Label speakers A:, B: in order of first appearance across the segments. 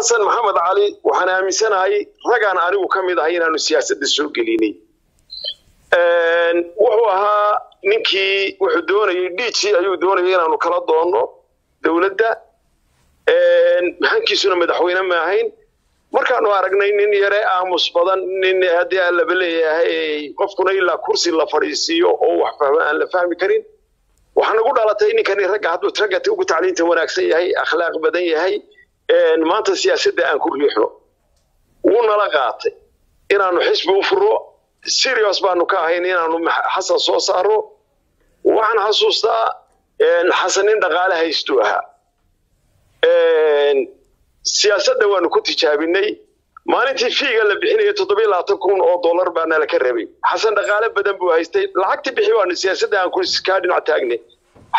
A: xasan maxamed cali waxaan aaminsanahay ragaan anigu ka mid ahay inaanu siyaasadda soo gelinay. Wuxuu ahaa ninkii wuxuu doonayay dhiiji ayuu doonayay inaanu kala doonno dowladda. Hankiisuna madaxweyne ma ahayn. Markaanu aragnay nin yare aamus badan nin haddii aan laba leeyahay qofkuna ilaa kursi la fadhiisiiyo oo wax aan la fahmi karin. Waxaa nagu dhalatay ninkani ragga hadduu ragga ugu tacliinta wanaagsan yahay akhlaaq badan yahay maanta siyaasadda aan ku riixno wuu nala qaatay. Inaanu xisbi u furo serious baanu ka ahayn inaanu xasan soo saaro waxaan xasuustaa xasan nin dhaqaale haystuu ahaa siyaasadda waanu ku tijaabinay. Maalintii fiiga la bixinaya toddoba iyo labaatan kun oo dollar baa nala ka rabay. Xasan dhaqaale badan buu haystay. Lacagtii bixi baanu siyaasadda aan kaa dhinac taagnay.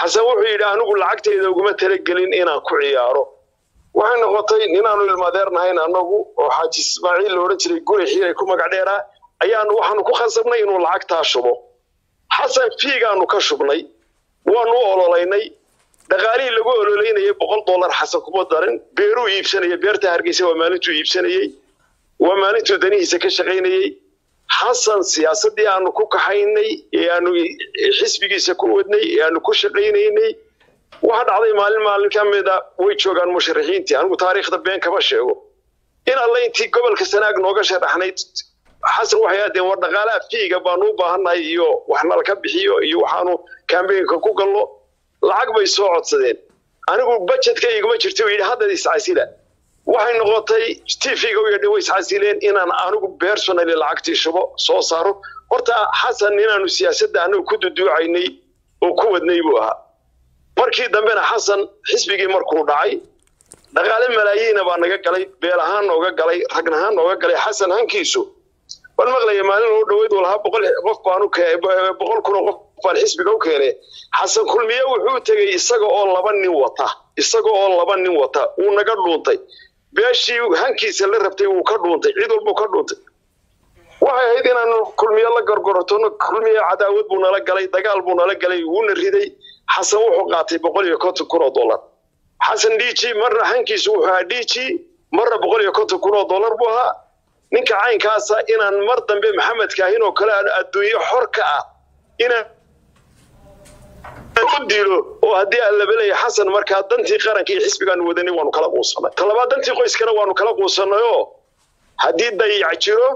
A: Xasan wuxuu yidhi anigu lacagtayda uguma talagelin inaan ku ciyaaro waxay noqotay ninaanu ilmaadeernahayn annagu oo xaaji ismaaciil la odhan jiray guri xiiray ku magac ayaanu waxaanu ku khasabnay inuu lacagtaa shubo. Xasan fiigaanu ka shubnay waanu u ololaynay. Dhaqaalihii lagu ololeynayay boqol dollar xasan kuma darin. Beeruu iibsanaya beerta hargeysa waa maalintuu iibsanayey waa maalintuu danihiisa ka shaqaynayey xasan siyaasaddii aanu ku kaxaynay ee aanu xisbigiisa ku wadnay ee aanu ku shaqaynaynay waxa dhacday maalin maalin ka mida way joogaan musharaxiintii anigu taariikhda been kama sheego. In alle intii gobolka sanaag nooga sharaxnayd xasan waxay aadeen war dhaqaalaha fiiga baanu u baahannahay iyo wax nalka bixiyo iyo waxaanu kambeynka ku gallo lacag bay soo codsadeen. Anigu budgetka iguma jirta yidhi haddad iscasila waxay noqotay tvga yadhi way iscasileen inaan anigu personally lacagtii shubo soo saaro. Horta xasan inaanu siyaasadda anagu ku duduucaynay oo ku wadnay buu ahaa markii dambena xasan xisbigii markuu dhacay dhaqaale malaayiina baa naga galay beel ahaan nooga galay ragn ahaan nooga galay. Xasan hankiisu waan maqlaya maalin loo dhaweyd uu lahaa boqol kun qof baan xisbiga u keenay. Xasan kulmiye wuxuu tegey isaga oo laba nin wata isaga oo laba nin wata. Wuu naga dhuuntay. Beeshii hankiisa la rabtay wuu ka dhuuntay cid walbuu ka dhuuntay. Waxay ahayd inaanu kulmiye la gorgorotono kulmiye cadaawad buu nala galay dagaal buu nala galay wuuna riday xasan wuxuu qaatay boqol iyo konton kun oo dollar. Xasan dhiiji marna hankiisu wuxuu ahaa dhiiji marna boqol iyo konton kun oo dollar buu ahaa. Ninka caynkaasa inaan mar dambe maxamed kaahin oo kale adduunyo xor ka ah inaan u dilo oo haddii aan labalaya xasan markaa dantii qaranka iyo xisbigaanu wadanay waanu kala quusanay talabaad dantii qoyskana waanu kala quusanayoo haddii dayac jiro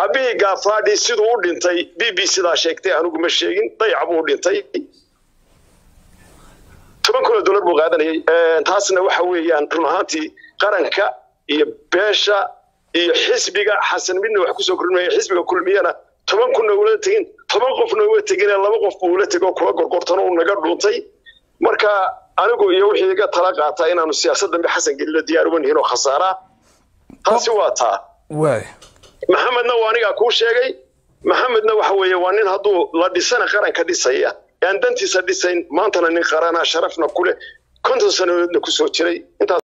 A: aabbihii gaafaadhi siduu u dhintay b b sidaa sheegtay anigu ma sheegin dayac buu u dhintay toban kun oo dollar buu qaadanayay taasna waxa weeyaan run ahaantii qaranka iyo beesha iyo xisbiga xasan midna wax ku soo kordhinaya xisbiga kulmiyana toban kunna ula tegin toban qofna uma tegin laba qof buu ula tego kula gorgortano uu naga dhuuntay marka anigu iyo wixii iga tala qaataa inaanu siyaasad dambe xasan gelino diyaar uma nihin oo khasaaraa taasi waa taa. Maxamedna waa anigaa kuu sheegay. Maxamedna waxa weeye waa nin hadduu la dhisana qaranka dhisaya aan dantiisa dhisayn maantana nin qaranaa sharafna ku leh konton sanadoodna ku soo jiray intaas